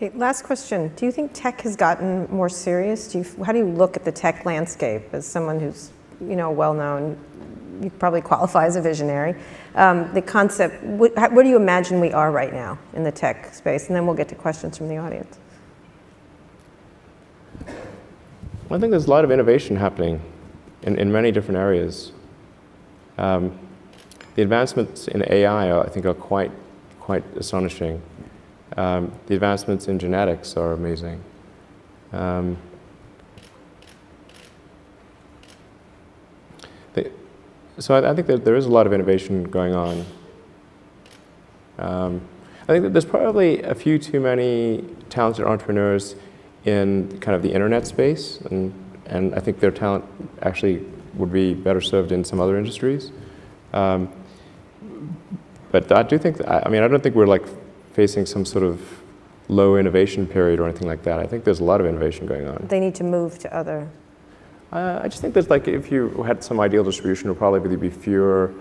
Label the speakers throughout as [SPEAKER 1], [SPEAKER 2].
[SPEAKER 1] Okay, last question. Do you think tech has gotten more serious? Do you, how do you look at the tech landscape as someone who's, you know, well-known? You probably qualify as a visionary. Um, the concept, what, do you imagine we are right now in the tech space? And then we'll get to questions from the audience.
[SPEAKER 2] I think there's a lot of innovation happening in, in many different areas. Um, the advancements in AI, I think, are quite, quite astonishing. Um, the advancements in genetics are amazing. Um, so I, I, think that there is a lot of innovation going on. Um, I think that there's probably a few too many talented entrepreneurs in kind of the internet space, and, and I think their talent actually would be better served in some other industries. Um, but I do think, that, I mean, I don't think we're like facing some sort of low innovation period or anything like that. I think there's a lot of innovation going on.
[SPEAKER 1] They need to move to other.
[SPEAKER 2] Uh, I just think there's like, if you had some ideal distribution, it would probably be fewer,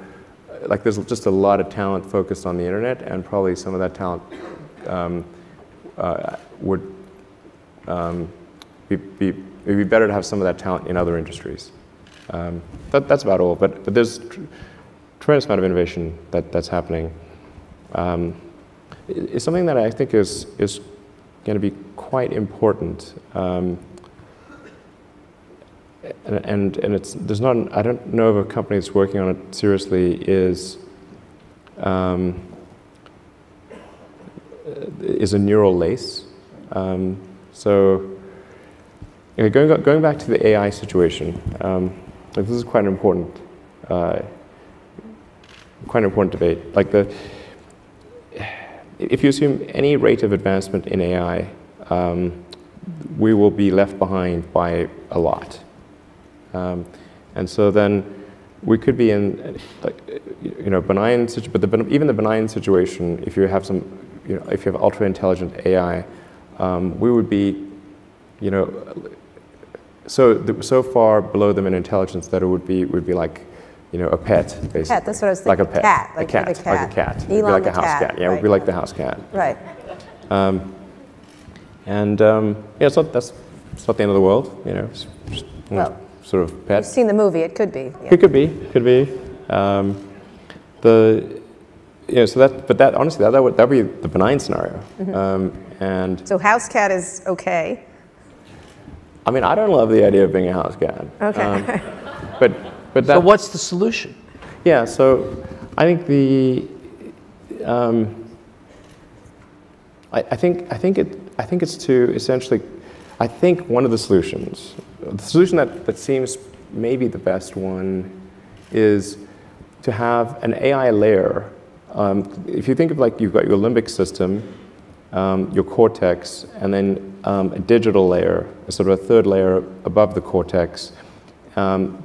[SPEAKER 2] like there's just a lot of talent focused on the internet and probably some of that talent um, uh, would um, be, be, it'd be better to have some of that talent in other industries. Um, that, that's about all, but, but there's tr tremendous amount of innovation that, that's happening. Um, is something that I think is, is going to be quite important. Um, and, and, it's, there's not, I don't know of a company that's working on it seriously is, um, is a neural lace. Um, so going, going back to the AI situation, um, this is quite an important, uh, quite an important debate. Like the, if you assume any rate of advancement in AI, um, we will be left behind by a lot. Um, and so then we could be in, like, you know, benign, but the, even the benign situation, if you have some, you know, if you have ultra intelligent AI, um, we would be, you know, so so far below them in intelligence that it would be would be like you know, a pet, basically.
[SPEAKER 1] Cat, that's what I was thinking.
[SPEAKER 2] Like a pet.
[SPEAKER 1] Cat,
[SPEAKER 2] like a cat. cat. Like a cat.
[SPEAKER 1] Elon
[SPEAKER 2] like
[SPEAKER 1] the
[SPEAKER 2] a house
[SPEAKER 1] cat.
[SPEAKER 2] cat. Yeah,
[SPEAKER 1] right.
[SPEAKER 2] it would be like the house cat.
[SPEAKER 1] Right.
[SPEAKER 2] Um, and um, yeah, it's not, that's it's not the end of the world, you know. It's just, well, sort of pet.
[SPEAKER 1] You've seen the movie. It could be.
[SPEAKER 2] Yeah. It could be. Could be. Um, the you know, so that, but that honestly, that, that would that would be the benign scenario. Mm -hmm. and
[SPEAKER 1] so house cat is okay.
[SPEAKER 2] I mean, I don't love the idea of being a house cat.
[SPEAKER 1] Okay. Um,
[SPEAKER 2] but but that,
[SPEAKER 3] so what's the solution?
[SPEAKER 2] Yeah, so I think the um, I, I, think I think it I think it's to essentially I think one of the solutions the solution that, that seems maybe the best one is to have an AI layer. Um, if you think of like you've got your limbic system, um, your cortex, and then um, a digital layer, a sort of a third layer above the cortex, um,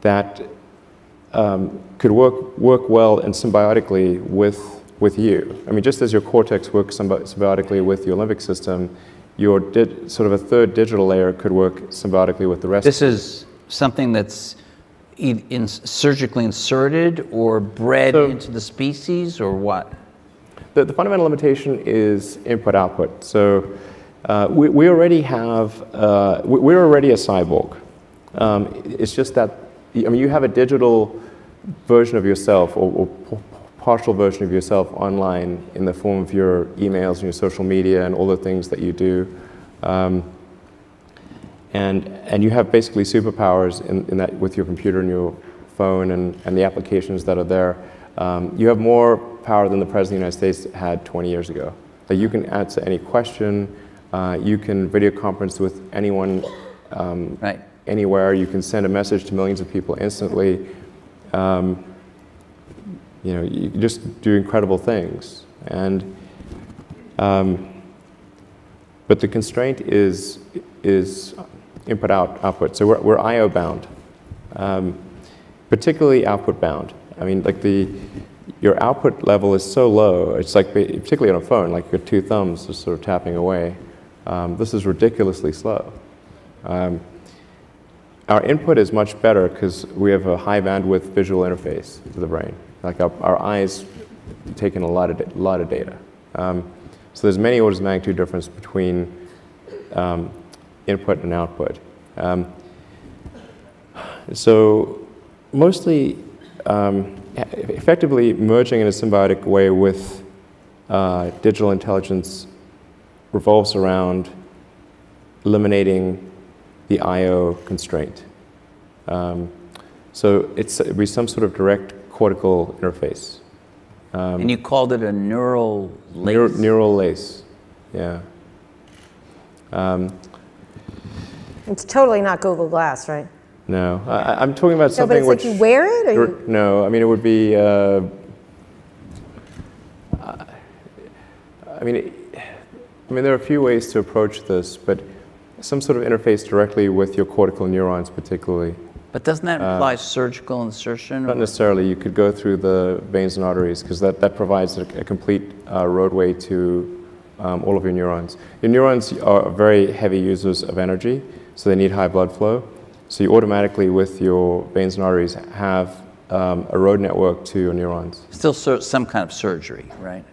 [SPEAKER 2] that um, could work, work well and symbiotically with, with you. I mean, just as your cortex works symbiotically with your limbic system, your sort of a third digital layer could work symbiotically with the rest.
[SPEAKER 3] This is something that's in, surgically inserted or bred so, into the species or what?
[SPEAKER 2] The, the fundamental limitation is input-output. So uh, we, we already have, uh, we, are already a cyborg. Um, it's just that I mean, you have a digital version of yourself or, or, partial version of yourself online in the form of your emails and your social media and all the things that you do. Um, and, and you have basically superpowers in, in that with your computer and your phone and, and the applications that are there. Um, you have more power than the President of the United States had 20 years ago. You can answer any question, uh, you can video conference with anyone um,
[SPEAKER 3] right
[SPEAKER 2] anywhere. You can send a message to millions of people instantly. Um, you know, you just do incredible things. And, um, but the constraint is, is input out output. So we're, we're IO bound, um, particularly output bound. I mean, like the, your output level is so low, it's like, particularly on a phone, like your two thumbs are sort of tapping away. Um, this is ridiculously slow. Um, our input is much better because we have a high bandwidth visual interface to the brain. Like our, our eyes take in a lot of, lot of data. Um, So there's many orders of magnitude difference between um, input and output. Um, so mostly um, effectively merging in a symbiotic way with uh, digital intelligence revolves around eliminating the I/O constraint. Um, so it's it'd be some sort of direct cortical interface.
[SPEAKER 3] Um, and you called it a neural lace.
[SPEAKER 2] Neur neural lace, yeah. Um,
[SPEAKER 1] it's totally not Google Glass, right?
[SPEAKER 2] No, I, am talking about something
[SPEAKER 1] no, but it's
[SPEAKER 2] which.
[SPEAKER 1] Like you wear it, or you...
[SPEAKER 2] no. I mean, it would be. Uh, I mean, it, I mean, there are a few ways to approach this, but some sort of interface directly with your cortical neurons, particularly.
[SPEAKER 3] But doesn't that imply uh, surgical insertion?
[SPEAKER 2] Not necessarily. You could go through the veins and arteries because that, that provides a, a complete uh, roadway to um, all of your neurons. Your neurons are very heavy users of energy, so they need high blood flow. So you automatically, with your veins and arteries, have um, a road network to your neurons.
[SPEAKER 3] Still some kind of surgery, right?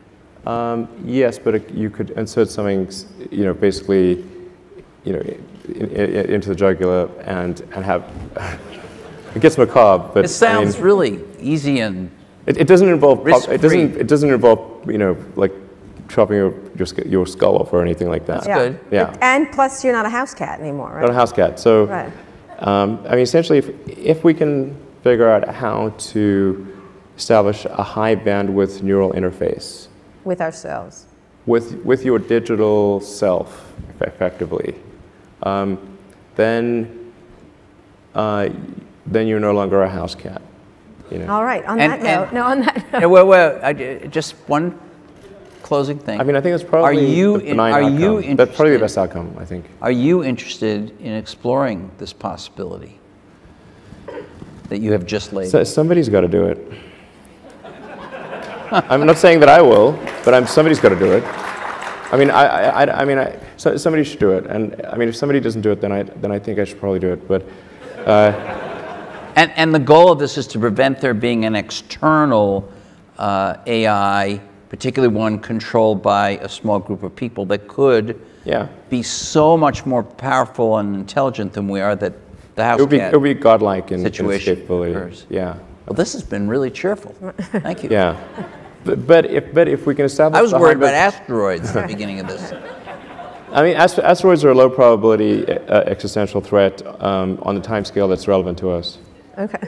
[SPEAKER 2] Um, yes, but it, you could insert something, you know, basically, you know, in, in, into the jugular and, and have, it gets macabre, but.
[SPEAKER 3] It sounds I mean, really easy and.
[SPEAKER 2] It, it doesn't involve, it doesn't, it doesn't involve, you know, like chopping your, your, your skull off or anything like that.
[SPEAKER 3] That's yeah. good.
[SPEAKER 2] Yeah.
[SPEAKER 1] And plus, you're not a house cat anymore, right?
[SPEAKER 2] Not a house cat. So,
[SPEAKER 1] right.
[SPEAKER 2] um, I mean, essentially, if, if we can figure out how to establish a high bandwidth neural interface
[SPEAKER 1] with ourselves,
[SPEAKER 2] with with your digital self, effectively, um, then uh, then you're no longer a house cat. You know?
[SPEAKER 1] All right. On and, that note, no, on that
[SPEAKER 3] note. Well, well, I, just one closing thing.
[SPEAKER 2] I mean, I think it's probably
[SPEAKER 3] are you
[SPEAKER 2] the benign
[SPEAKER 3] are
[SPEAKER 2] outcome.
[SPEAKER 3] you
[SPEAKER 2] That's probably the best outcome, I think.
[SPEAKER 3] Are you interested in exploring this possibility that you have just laid?
[SPEAKER 2] So, somebody's got to do it. I'm not saying that I will, but I'm, somebody's got to do it. I mean, I, I, I mean, I, so somebody should do it. And I mean, if somebody doesn't do it, then I, then I think I should probably do it. But. Uh,
[SPEAKER 3] and, and the goal of this is to prevent there being an external uh, AI particularly one controlled by a small group of people that could
[SPEAKER 2] yeah.
[SPEAKER 3] be so much more powerful and intelligent than we are that the house
[SPEAKER 2] it would be, it would be godlike in,
[SPEAKER 3] situation
[SPEAKER 2] in.
[SPEAKER 3] Occurs.
[SPEAKER 2] Yeah.
[SPEAKER 3] Well, this has been really cheerful. Thank you.
[SPEAKER 2] yeah. But, but, if, but if we can establish
[SPEAKER 3] I was worried about asteroids at the beginning of this.
[SPEAKER 2] I mean, asteroids are a low probability uh, existential threat um, on the time scale that's relevant to us.
[SPEAKER 1] Okay.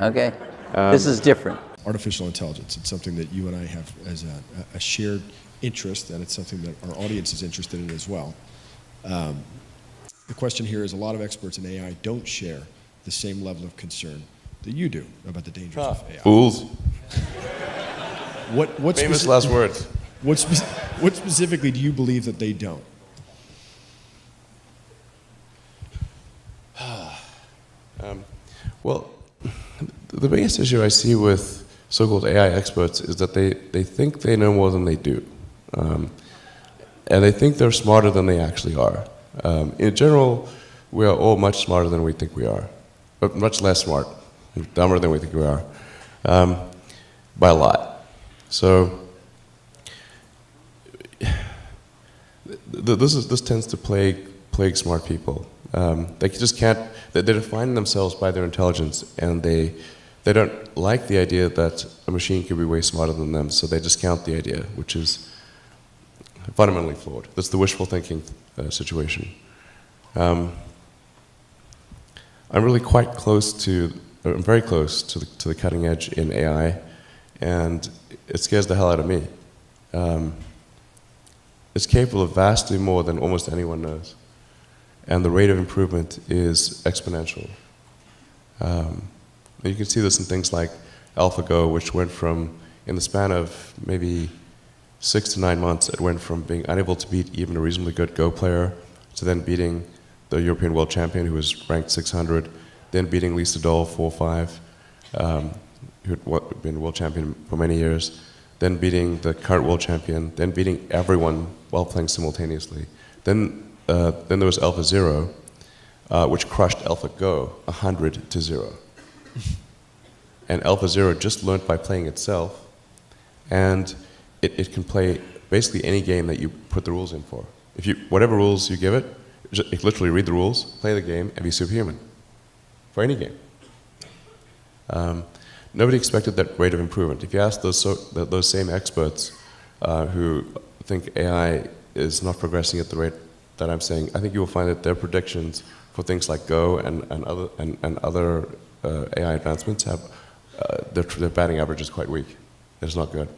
[SPEAKER 3] Okay. Um, this is different
[SPEAKER 4] artificial intelligence. It's something that you and I have as a, a shared interest, and it's something that our audience is interested in as well. Um, the question here is a lot of experts in AI don't share the same level of concern that you do about the dangers ah, of AI.
[SPEAKER 5] Fools.
[SPEAKER 4] What, what
[SPEAKER 5] Famous last words.
[SPEAKER 4] What, spe what specifically do you believe that they don't?
[SPEAKER 5] um, well, the biggest issue I see with so-called AI experts is that they, they think they know more than they do. Um, and they think they're smarter than they actually are. Um, in general, we are all much smarter than we think we are, but much less smart, dumber than we think we are, um, by a lot. So this, is, this tends to plague, plague smart people. Um, they just can't, they, they define themselves by their intelligence, and they they don't like the idea that a machine could be way smarter than them, so they discount the idea, which is fundamentally flawed. That's the wishful thinking uh, situation. Um, I'm really quite close to, I'm very close to the, to the cutting edge in AI, and it scares the hell out of me. Um, it's capable of vastly more than almost anyone knows, and the rate of improvement is exponential. Um, you can see this in things like AlphaGo, which went from, in the span of maybe six to nine months, it went from being unable to beat even a reasonably good Go player to then beating the European world champion who was ranked 600, then beating Lee Sedol 4-5, um, who had been world champion for many years, then beating the current world champion, then beating everyone while playing simultaneously. Then, uh, then there was AlphaZero, uh, which crushed AlphaGo 100 to 0 and Alpha Zero just learned by playing itself, and it, it can play basically any game that you put the rules in for. If you, whatever rules you give it, it literally read the rules, play the game, and be superhuman. For any game. Um, nobody expected that rate of improvement. If you ask those, so, those same experts uh, who think AI is not progressing at the rate that I'm saying, I think you will find that their predictions for things like Go and, and other, and, and other uh, AI advancements have, uh, their, their batting average is quite weak. It's not good.